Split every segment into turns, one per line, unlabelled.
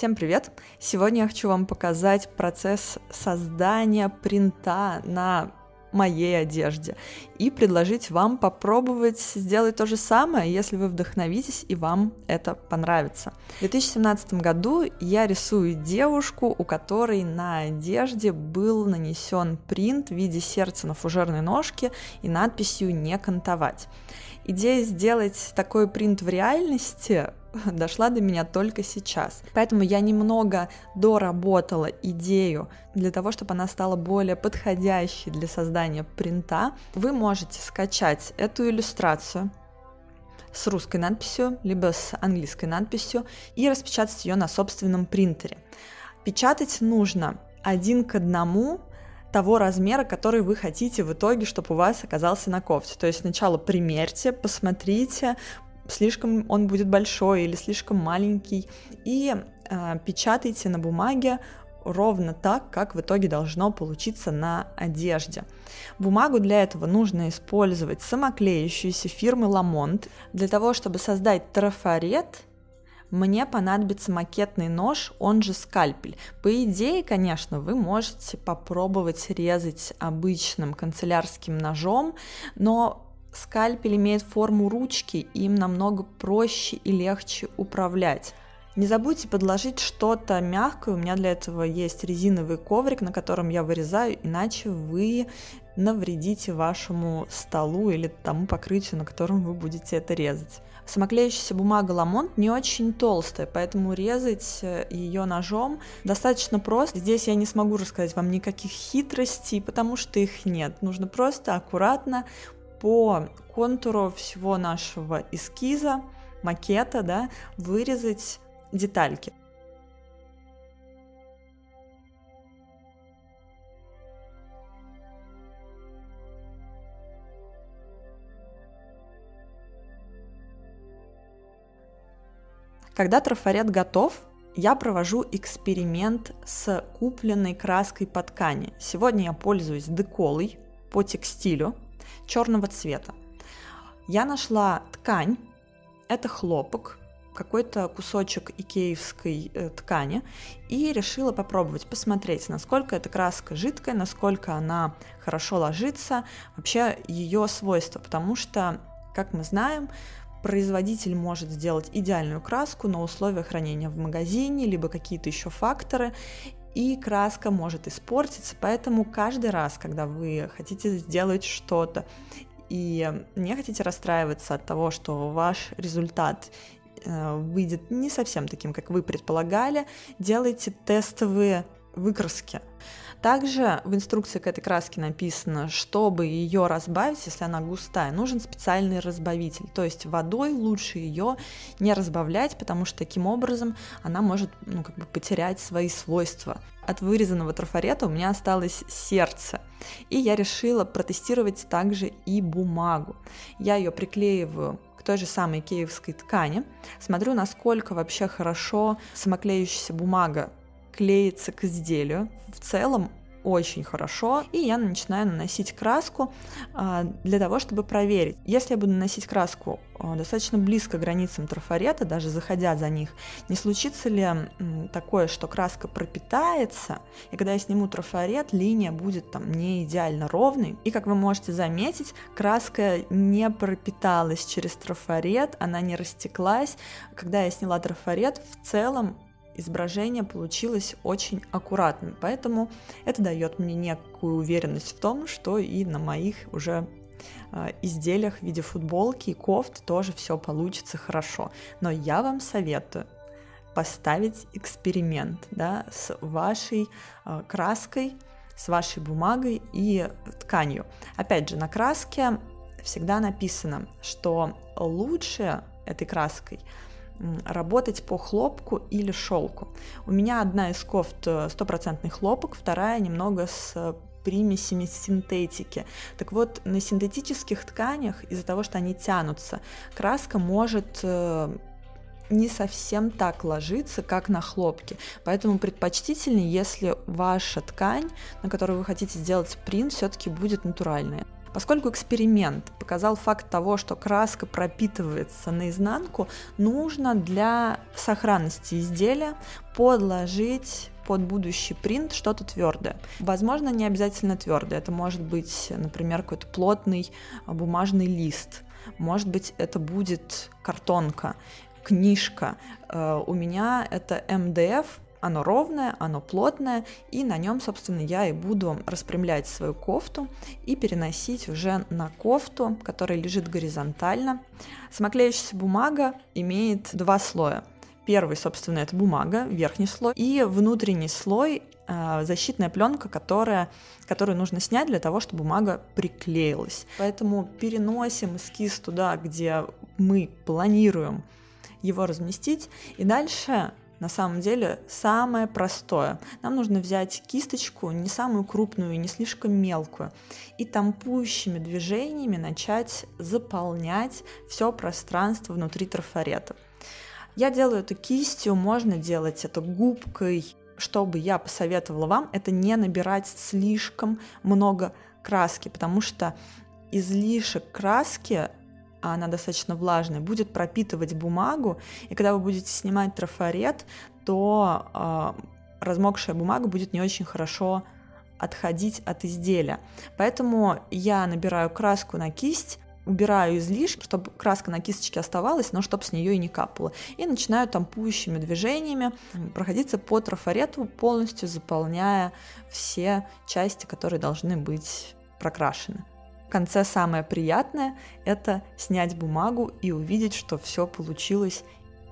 Всем привет! Сегодня я хочу вам показать процесс создания принта на моей одежде и предложить вам попробовать сделать то же самое, если вы вдохновитесь и вам это понравится. В 2017 году я рисую девушку, у которой на одежде был нанесен принт в виде сердца на фужерной ножке и надписью «Не кантовать». Идея сделать такой принт в реальности дошла до меня только сейчас. Поэтому я немного доработала идею для того, чтобы она стала более подходящей для создания принта. Вы можете скачать эту иллюстрацию с русской надписью, либо с английской надписью и распечатать ее на собственном принтере. Печатать нужно один к одному того размера, который вы хотите в итоге, чтобы у вас оказался на кофте. То есть сначала примерьте, посмотрите, слишком он будет большой или слишком маленький, и э, печатайте на бумаге ровно так, как в итоге должно получиться на одежде. Бумагу для этого нужно использовать самоклеющуюся фирмы Ламонт. Для того, чтобы создать трафарет, мне понадобится макетный нож, он же скальпель. По идее, конечно, вы можете попробовать резать обычным канцелярским ножом, но Скальпель имеет форму ручки, и им намного проще и легче управлять. Не забудьте подложить что-то мягкое, у меня для этого есть резиновый коврик, на котором я вырезаю, иначе вы навредите вашему столу или тому покрытию, на котором вы будете это резать. Самоклеющаяся бумага Ламонт не очень толстая, поэтому резать э, ее ножом достаточно просто. Здесь я не смогу рассказать вам никаких хитростей, потому что их нет. Нужно просто аккуратно по контуру всего нашего эскиза, макета, да, вырезать детальки. Когда трафарет готов, я провожу эксперимент с купленной краской по ткани. Сегодня я пользуюсь деколой по текстилю, черного цвета. Я нашла ткань, это хлопок, какой-то кусочек икеевской э, ткани и решила попробовать, посмотреть, насколько эта краска жидкая, насколько она хорошо ложится, вообще ее свойства, потому что, как мы знаем, производитель может сделать идеальную краску, но условия хранения в магазине, либо какие-то еще факторы, и краска может испортиться, поэтому каждый раз, когда вы хотите сделать что-то и не хотите расстраиваться от того, что ваш результат э, выйдет не совсем таким, как вы предполагали, делайте тестовые выкраски. Также в инструкции к этой краске написано, чтобы ее разбавить, если она густая, нужен специальный разбавитель. То есть водой лучше ее не разбавлять, потому что таким образом она может ну, как бы потерять свои свойства. От вырезанного трафарета у меня осталось сердце. И я решила протестировать также и бумагу. Я ее приклеиваю к той же самой киевской ткани, смотрю, насколько вообще хорошо самоклеющаяся бумага клеится к изделию. В целом очень хорошо. И я начинаю наносить краску а, для того, чтобы проверить. Если я буду наносить краску а, достаточно близко к границам трафарета, даже заходя за них, не случится ли такое, что краска пропитается, и когда я сниму трафарет, линия будет там не идеально ровной. И как вы можете заметить, краска не пропиталась через трафарет, она не растеклась. Когда я сняла трафарет, в целом изображение получилось очень аккуратным, поэтому это дает мне некую уверенность в том, что и на моих уже а, изделиях в виде футболки и кофт тоже все получится хорошо. Но я вам советую поставить эксперимент да, с вашей э, краской, с вашей бумагой и тканью. Опять же, на краске всегда написано, что лучше этой краской работать по хлопку или шелку. У меня одна из кофт э, стопроцентный хлопок, вторая немного с примесями синтетики. Так вот, на синтетических тканях, из-за того, что они тянутся, краска может э, не совсем так ложится, как на хлопке. Поэтому предпочтительнее, если ваша ткань, на которой вы хотите сделать принт, все-таки будет натуральная. Поскольку эксперимент показал факт того, что краска пропитывается наизнанку, нужно для сохранности изделия подложить под будущий принт что-то твердое. Возможно, не обязательно твердое. Это может быть, например, какой-то плотный бумажный лист. Может быть, это будет картонка, книжка. Э, у меня это МДФ, оно ровное, оно плотное, и на нем, собственно, я и буду распрямлять свою кофту и переносить уже на кофту, которая лежит горизонтально. Самоклеющаяся бумага имеет два слоя. Первый, собственно, это бумага, верхний слой, и внутренний слой э, защитная пленка, которая, которую нужно снять для того, чтобы бумага приклеилась. Поэтому переносим эскиз туда, где мы планируем его разместить, и дальше на самом деле самое простое. Нам нужно взять кисточку, не самую крупную, не слишком мелкую, и тампующими движениями начать заполнять все пространство внутри трафарета. Я делаю это кистью, можно делать это губкой. Что бы я посоветовала вам, это не набирать слишком много краски, потому что излишек краски а она достаточно влажная, будет пропитывать бумагу, и когда вы будете снимать трафарет, то э, размокшая бумага будет не очень хорошо отходить от изделия. Поэтому я набираю краску на кисть, убираю излишки, чтобы краска на кисточке оставалась, но чтобы с нее и не капало. И начинаю тампующими движениями проходиться по трафарету, полностью заполняя все части, которые должны быть прокрашены. В конце самое приятное – это снять бумагу и увидеть, что все получилось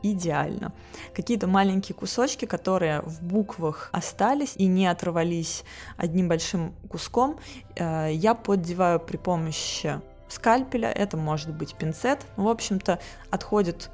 идеально. Какие-то маленькие кусочки, которые в буквах остались и не оторвались одним большим куском, э, я поддеваю при помощи скальпеля, это может быть пинцет. В общем-то, отходит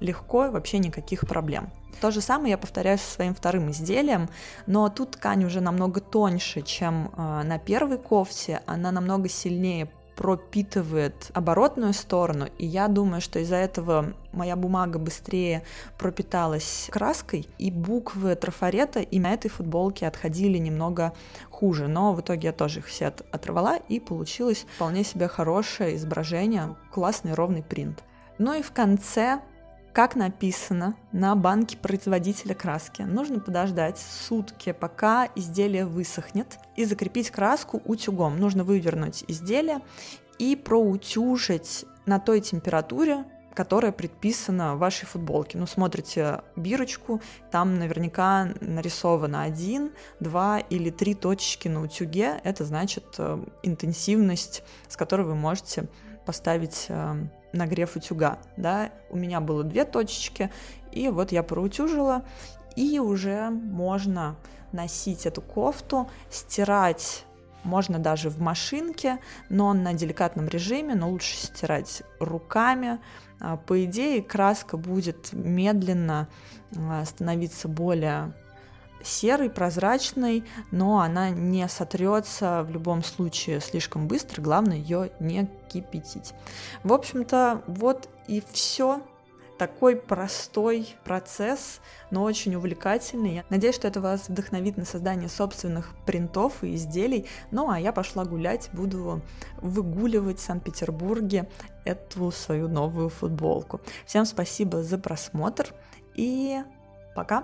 легко, вообще никаких проблем. То же самое я повторяю со своим вторым изделием, но тут ткань уже намного тоньше, чем э, на первой кофте, она намного сильнее пропитывает оборотную сторону, и я думаю, что из-за этого моя бумага быстрее пропиталась краской, и буквы трафарета и на этой футболке отходили немного хуже, но в итоге я тоже их все оторвала, и получилось вполне себе хорошее изображение, классный ровный принт. Ну и в конце как написано на банке производителя краски, нужно подождать сутки, пока изделие высохнет, и закрепить краску утюгом. Нужно вывернуть изделие и проутюжить на той температуре, которая предписана вашей футболке. Ну, смотрите бирочку, там наверняка нарисовано один, два или три точечки на утюге. Это значит э, интенсивность, с которой вы можете поставить э, нагрев утюга, да, у меня было две точечки, и вот я проутюжила, и уже можно носить эту кофту, стирать можно даже в машинке, но на деликатном режиме, но лучше стирать руками. А, по идее, краска будет медленно а, становиться более серый, прозрачный, но она не сотрется в любом случае слишком быстро, главное ее не кипятить. В общем-то, вот и все. Такой простой процесс, но очень увлекательный. Я надеюсь, что это вас вдохновит на создание собственных принтов и изделий. Ну а я пошла гулять, буду выгуливать в Санкт-Петербурге эту свою новую футболку. Всем спасибо за просмотр и пока!